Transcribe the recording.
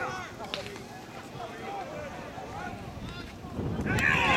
go.